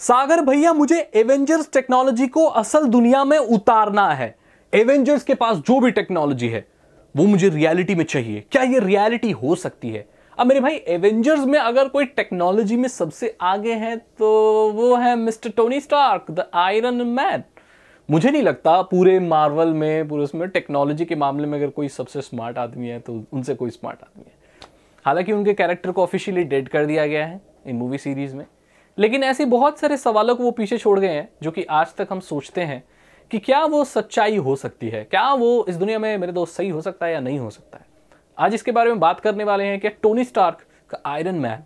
सागर भैया, मुझे Avengers technology को असल दुनिया में उतारना है। एवेंजर्स के पास जो भी टेक्नोलॉजी है, वो मुझे रियलिटी में चाहिए। क्या ये रियलिटी हो सकती है? अब मेरे भाई एवेंजर्स में अगर कोई टेक्नोलॉजी में सबसे आगे हैं तो वो है Mister Tony Stark the Iron Man मुझे नहीं लगता पूरे मार्वल में, पूरे उसमें टेक्नोलॉजी के मामले में अगर कोई सबसे स्मार्ट आदमी है तो उनसे कोई स्मार्ट आदमी है। हालाँकि उनके कैरेक्टर को ऑफिशियली डेड कर दिया गया है इन मूवी सीरीज़ में। लेकिन ऐसे बहुत सारे सवालों को वो पीछे छोड़ गए हैं, जो कि आज तक हम सोचते हैं कि क्या वो सच्चाई हो सकती है? क्या वो इस दुनिया में मेरे दोस्त सही हो सकता है या नहीं हो सकता है? आज इसके बारे में बात करने वाले हैं कि टोनी स्टार्क का आयरन मैन,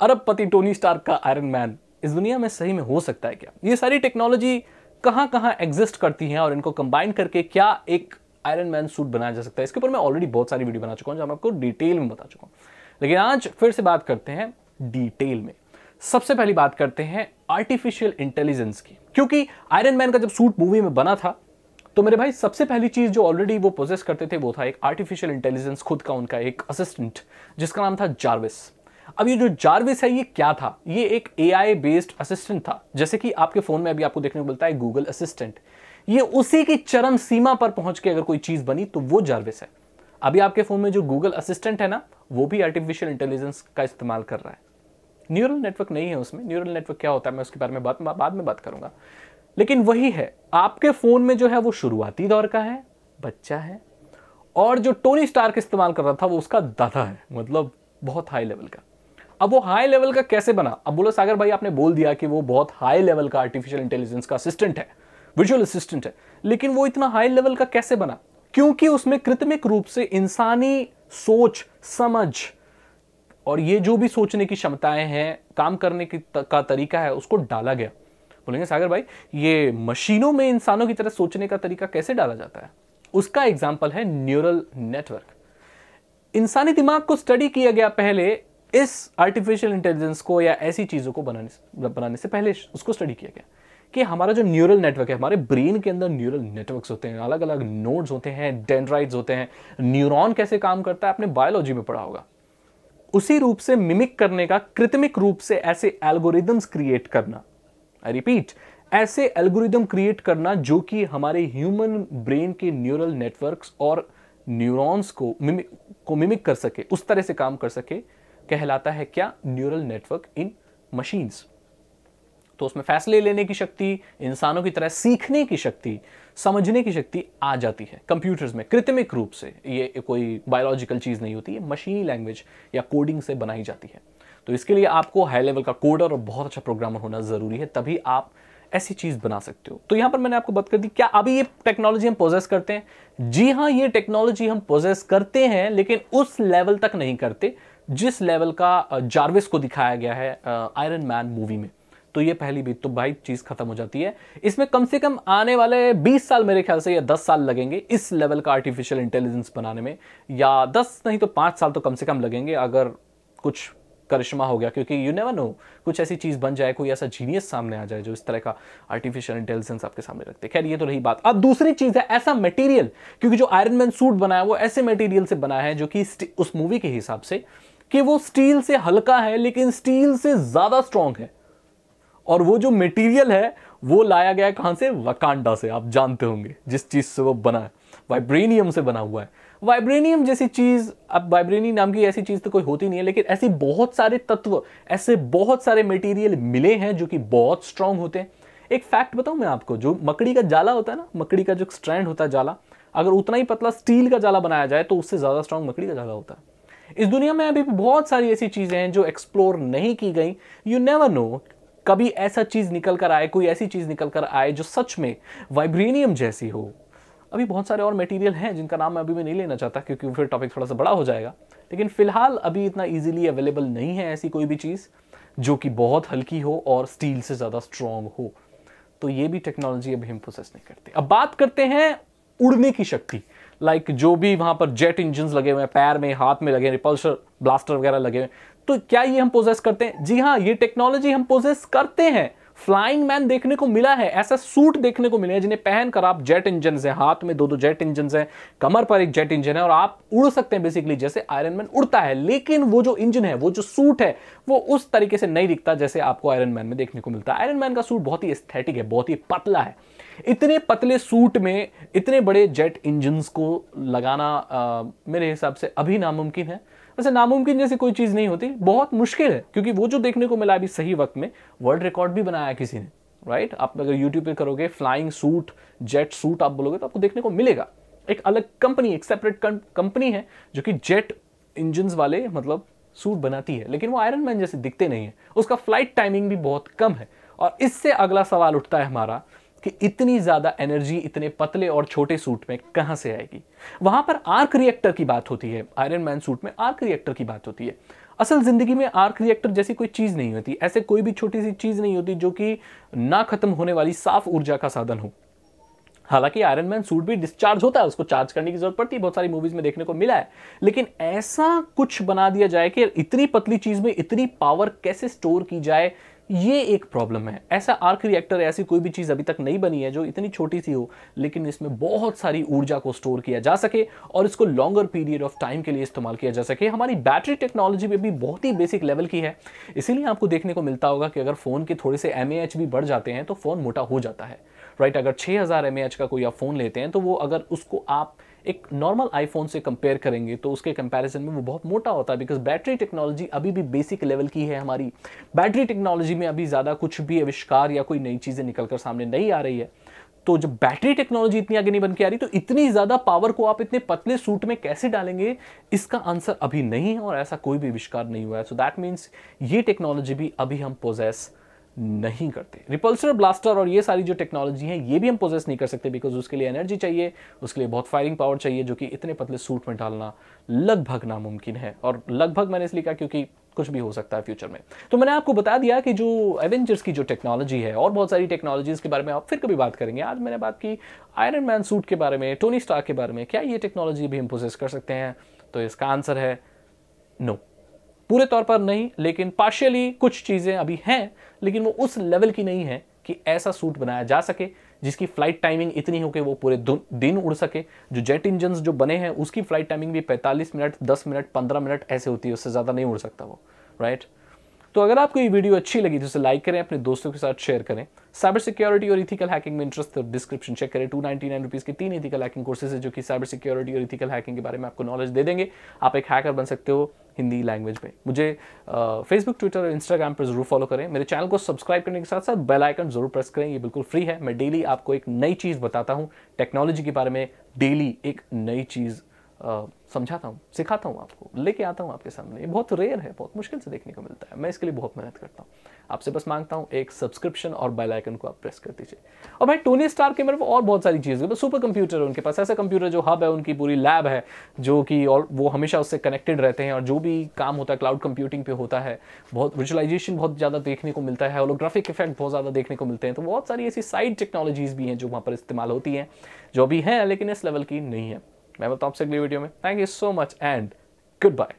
अरबपति टोनी स्टार्क का आयरन मैन इस दुनिया में सही में हो सकता है क्या? ये सारी टेक्नोलॉजी कहाँ कहाँ एग्जिस्ट करती हैं और इनको कंबाइन करके क्या एक आयरन मैन सूट बनाया जा सकता है? इसके ऊपर मैं ऑलरेडी बहुत सारी वीडियो बना चुका हूँ, जो मैं आपको डिटेल में बता चुका हूँ। लेकिन आज फिर से बात करते हैं डिटेल में। सबसे पहली बात करते हैं आर्टिफिशियल इंटेलिजेंस की। क्योंकि आयरन मैन का जब सूट मूवी में बना था तो मेरे भाई सबसे पहली चीज़ जो ऑलरेडी वो प्रोसेस करते थे वो था एक आर्टिफिशियल इंटेलिजेंस खुद का उनका एक असिस्टेंट जिसका नाम था जार्विस अब ये जो जार्विस है, ये क्या था? ये एक एआई बेस्ड असिस्टेंट था। जैसे कि आपके फ़ोन में अभी आपको देखने को मिलता है गूगल असिस्टेंट ये उसी की चरम सीमा पर पहुँच के अगर कोई चीज़ बनी तो वो जार्विस है। अभी आपके फ़ोन में जो गूगल असिस्टेंट है ना, वो भी आर्टिफिशियल इंटेलिजेंस का इस्तेमाल कर रहा है। न्यूरल नेटवर्क नहीं है उसमें। न्यूरल नेटवर्क क्या होता है, मैं उसके बारे में बात बाद में बात करूँगा। लेकिन वही है, आपके फ़ोन में जो है वो शुरुआती दौर का है, बच्चा है, और जो टोनी स्टार्क इस्तेमाल कर रहा था वो उसका दादा है मतलब बहुत हाई लेवल का। अब वो हाई लेवल का कैसे बना? अब बोलो सागर भाई आपने बोल दिया कि वो बहुत हाई लेवल का आर्टिफिशियल इंटेलिजेंस का असिस्टेंट है विजुअल असिस्टेंट है, लेकिन वो इतना हाई लेवल का कैसे बना? क्योंकि उसमें कृत्रिमिक रूप से इंसानी सोच, समझ और ये जो भी सोचने की क्षमताएँ हैं काम करने की त, का तरीका है उसको डाला गया। बोलेंगे सागर भाई ये मशीनों में इंसानों की तरह सोचने का तरीका कैसे डाला जाता है? उसका एग्ज़ाम्पल है न्यूरल नेटवर्क इंसानी दिमाग को स्टडी किया गया पहले इस आर्टिफिशियल इंटेलिजेंस को या ऐसी चीज़ों को बनाने से बनाने से पहले उसको स्टडी किया गया कि हमारा जो न्यूरल नेटवर्क है हमारे ब्रेन के अंदर न्यूरल नेटवर्क्स होते हैं अलग अलग नोड्स होते हैं डेंड्राइड्स होते हैं न्यूरॉन कैसे काम करता है आपने बायोलॉजी में पढ़ा होगा। उसी रूप से मिमिक करने का, कृत्रिमिक रूप से ऐसे एल्गोरिदम्स क्रिएट करना। आई रिपीट ऐसे एल्गोरिदम क्रिएट करना जो कि हमारे ह्यूमन ब्रेन के न्यूरल नेटवर्क्स और न्यूरॉन्स को मिमिक को मिमिक कर सके, उस तरह से काम कर सके, कहलाता है क्या? न्यूरल नेटवर्क इन मशीन्स तो उसमें फैसले लेने की शक्ति, इंसानों की तरह सीखने की शक्ति, समझने की शक्ति आ जाती है कंप्यूटर्स में, कृत्रिमिक रूप से। ये कोई बायोलॉजिकल चीज़ नहीं होती है मशीनी लैंग्वेज या कोडिंग से बनाई जाती है। तो इसके लिए आपको हाई लेवल का कोडर और बहुत अच्छा प्रोग्रामर होना ज़रूरी है, तभी आप ऐसी चीज़ बना सकते हो। तो यहाँ पर मैंने आपको बात कर दी, क्या अभी ये टेक्नोलॉजी हम प्रोजेस करते हैं? जी हाँ ये टेक्नोलॉजी हम प्रोजेस करते हैं, लेकिन उस लेवल तक नहीं करते, जिस लेवल का जार्विस को दिखाया गया है आयरन मैन मूवी में। तो ये पहली भी तो भाई चीज़ खत्म हो जाती है। इसमें कम से कम आने वाले 20 साल मेरे ख्याल से या 10 साल लगेंगे इस लेवल का आर्टिफिशियल इंटेलिजेंस बनाने में। या 10 नहीं तो 5 साल तो कम से कम लगेंगे अगर कुछ करिश्मा हो गया, क्योंकि यू नेवर नो कुछ ऐसी चीज़ बन जाए, कोई ऐसा जीनियस सामने आ जाए जो इस तरह का आर्टिफिशियल इंटेलिजेंस आपके सामने रखते। खैर, ये तो रही बात। अब दूसरी चीज़ है ऐसा मटेरियल क्योंकि जो आयरन मैन सूट बनाया, वो ऐसे मटेरियल से बना है जो कि उस मूवी के हिसाब से कि वो स्टील से हल्का है, लेकिन स्टील से ज़्यादा स्ट्रांग है। और वो जो मटेरियल है, वो लाया गया है कहाँ से? वकांडा से। आप जानते होंगे जिस चीज़ से वो बना है। वाइब्रेनियम से बना हुआ है। वाइब्रेनियम जैसी चीज़, अब वाइब्रेनियम नाम की ऐसी चीज़ तो कोई होती नहीं है, लेकिन ऐसी बहुत सारे तत्व, ऐसे बहुत सारे मटेरियल मिले हैं जो कि बहुत स्ट्रांग होते हैं। एक फैक्ट बताऊँ मैं आपको, जो मकड़ी का जाला होता है ना, मकड़ी का जो स्ट्रैंड होता है जाला, अगर उतना ही पतला स्टील का जाला बनाया जाए तो उससे ज़्यादा स्ट्रांग मकड़ी का जाला होता है। इस दुनिया में अभी बहुत सारी ऐसी चीज़ें हैं जो एक्सप्लोर नहीं की गई। यू नेवर नो कभी ऐसा चीज़ निकल कर आए, कोई ऐसी चीज़ निकल कर आए जो सच में वाइब्रेनियम जैसी हो। अभी बहुत सारे और मटेरियल हैं जिनका नाम मैं अभी मैं नहीं लेना चाहता क्योंकि फिर टॉपिक थोड़ा सा बड़ा हो जाएगा। लेकिन फ़िलहाल अभी इतना इजीली अवेलेबल नहीं है ऐसी कोई भी चीज़ जो कि बहुत हल्की हो और स्टील से ज़्यादा स्ट्रांग हो। तो ये भी टेक्नोलॉजी अभी हम प्रोसेस नहीं करते। अब बात करते हैं उड़ने की शक्ति। लाइक like जो भी वहाँ पर जेट इंजन लगे हुए हैं, पैर में, हाथ में लगे रिपल्सर ब्लास्टर वगैरह लगे हुए तो क्या ये हम पोजेस करते हैं? जी हाँ ये टेक्नोलॉजी हम पोजेस करते हैं। फ्लाइंग मैन देखने को मिला है ऐसा सूट देखने को मिला है जिन्हें पहनकर आप जेट इंजन है हाथ में दो दो जेट इंजन है कमर पर एक जेट इंजन है और आप उड़ सकते हैं बेसिकली जैसे आयरन मैन उड़ता है। लेकिन वो जो इंजन है वो जो सूट है वो उस तरीके से नहीं दिखता जैसे आपको आयरन मैन में देखने को मिलता है। आयरन मैन का सूट बहुत ही एस्थेटिक है बहुत ही पतला है। इतने पतले सूट में इतने बड़े जेट इंजन को लगाना आ, मेरे हिसाब से अभी नामुमकिन है। वैसे नामुमकिन जैसी कोई चीज़ नहीं होती, बहुत मुश्किल है, क्योंकि वो जो देखने को मिला अभी सही वक्त में वर्ल्ड रिकॉर्ड भी बनाया किसी ने राइट आप अगर यूट्यूब पे करोगे फ्लाइंग सूट जेट सूट आप बोलोगे तो आपको देखने को मिलेगा। एक अलग कंपनी एक सेपरेट कंपनी है, जो कि जेट इंजन वाले मतलब सूट बनाती है, लेकिन वो आयरन मैन जैसे दिखते नहीं है। उसका फ़्लाइट टाइमिंग भी बहुत कम है, और इससे अगला सवाल उठता है हमारा कि इतनी ज़्यादा एनर्जी इतने पतले और छोटे सूट में कहाँ से आएगी? वहाँ पर आर्क रिएक्टर की बात होती है। आयरन मैन सूट में आर्क रिएक्टर की बात होती है। असल ज़िंदगी में आर्क रिएक्टर जैसी कोई चीज़ नहीं होती। ऐसे कोई भी छोटी सी चीज़ नहीं होती जो कि ना खत्म होने वाली साफ़ ऊर्जा का साधन हो। हालाँकि आयरन मैन सूट भी डिस्चार्ज होता है, उसको चार्ज करने की ज़रूरत पड़ती है। बहुत सारी मूवीज़ में देखने को मिला है। लेकिन ऐसा कुछ बना दिया जाए कि इतनी पतली चीज़ में इतनी पावर कैसे स्टोर की जाए ये एक प्रॉब्लम है। ऐसा आर्क रिएक्टर ऐसी कोई भी चीज़ अभी तक नहीं बनी है जो इतनी छोटी सी हो, लेकिन इसमें बहुत सारी ऊर्जा को स्टोर किया जा सके और इसको लॉन्गर पीरियड ऑफ़ टाइम के लिए इस्तेमाल किया जा सके। हमारी बैटरी टेक्नोलॉजी भी अभी बहुत ही बेसिक लेवल की है। इसीलिए आपको देखने को मिलता होगा कि अगर फ़ोन के थोड़े से एम भी बढ़ जाते हैं तो फ़ोन मोटा हो जाता है। राइट अगर छः हज़ार का कोई आप फ़ोन लेते हैं तो वो अगर उसको आप एक नॉर्मल आईफोन से कंपेयर करेंगे तो उसके कंपैरिजन में वो बहुत मोटा होता है बिकॉज़ बैटरी टेक्नोलॉजी अभी भी बेसिक लेवल की है हमारी। बैटरी टेक्नोलॉजी में अभी ज़्यादा कुछ भी आविष्कार या कोई नई चीज़ें निकलकर सामने नहीं आ रही है। तो जब बैटरी टेक्नोलॉजी इतनी आगे नहीं बन के आ रही तो इतनी ज़्यादा पावर को आप इतने पतले सूट में कैसे डालेंगे, इसका आंसर अभी नहीं है और ऐसा कोई भी आविष्कार नहीं हुआ है। सो दैट मीन्स ये टेक्नोलॉजी भी अभी हम पोजेस नहीं करते। रिपल्सर ब्लास्टर और ये सारी जो टेक्नोलॉजी है, ये भी हम पोजेस नहीं कर सकते बिकॉज़ उसके लिए एनर्जी चाहिए, उसके लिए बहुत फायरिंग पावर चाहिए, जो कि इतने पतले सूट में डालना लगभग नामुमकिन है। और लगभग मैंने इसलिए कहा क्योंकि कुछ भी हो सकता है फ्यूचर में। तो मैंने आपको बता दिया कि जो एवेंजर्स की जो टेक्नोलॉजी है और बहुत सारी टेक्नोलॉजीज़ के बारे में आप फिर कभी बात करेंगे। आज मैंने बात की आयरन मैन सूट के बारे में टोनी स्टार के बारे में। क्या ये टेक्नोलॉजी भी हम पोजेस कर सकते हैं? तो इसका आंसर है नो पूरे तौर पर नहीं, लेकिन पार्शियली कुछ चीज़ें अभी हैं, लेकिन वो उस लेवल की नहीं है कि ऐसा सूट बनाया जा सके, जिसकी फ़्लाइट टाइमिंग इतनी हो कि वो पूरे दिन उड़ सके। जो जेट इंजन जो बने हैं, उसकी फ़्लाइट टाइमिंग भी 45 मिनट 10 मिनट 15 मिनट ऐसे होती है, उससे ज़्यादा नहीं उड़ सकता वो राइट तो अगर आपको ये वीडियो अच्छी लगी तो उसे लाइक करें, अपने दोस्तों के साथ शेयर करें। साइबर सिक्योरिटी और इथिकल हैकिंग में इंटरेस्ट तो डिस्क्रिप्शन चेक करें। टू नाइनटी नाइन रुपीज़ के तीन इथिकल हैकिंग कोर्सेज है जो कि साइबर सिक्योरिटी और इथिकल हैकिंग के बारे में आपको नॉलेज दे देंगे। आप एक हैकर बन सकते हो हिंदी लैंग्वेज में। मुझे फेसबुक ट्विटर और इंस्टाग्राम पर ज़रूर फॉलो करें। मेरे चैनल को सब्सक्राइब करने के साथ साथ बेल आइकन ज़रूर प्रेस करें। ये बिल्कुल फ्री है। मैं डेली आपको एक नई चीज़ बताता हूँ। टेक्नोलॉजी के बारे में डेली एक नई चीज़ समझाता हूँ, सिखाता हूँ आपको, लेके आता हूँ आपके सामने। ये बहुत रेयर है, बहुत मुश्किल से देखने को मिलता है। मैं इसके लिए बहुत मेहनत करता हूँ। आपसे बस माँगता हूँ, एक सब्सक्रिप्शन और बेल आइकन को आप प्रेस कर दीजिए। और भाई टोनी स्टार के मेरे को और बहुत सारी चीज़ें सुपर कंप्यूटर है उनके पास। ऐसा कंप्यूटर जो हब है, उनकी पूरी लैब है, जो कि और वो हमेशा उससे कनेक्टेड रहते हैं और जो भी काम होता है क्लाउड कंप्यूटिंग पे होता है, बहुत विजुअलाइजेशन बहुत ज़्यादा देखने को मिलता है होलोग्राफिक इफ़ेक्ट बहुत ज़्यादा देखने को मिलते हैं। तो बहुत सारी ऐसी साइड टेक्नोलॉजीज़ भी हैं जो वहाँ पर इस्तेमाल होती हैं, जो भी हैं, लेकिन इस लेवल की नहीं है। मैं बताऊँ आपसे अगली वीडियो में। Thank you so much and good bye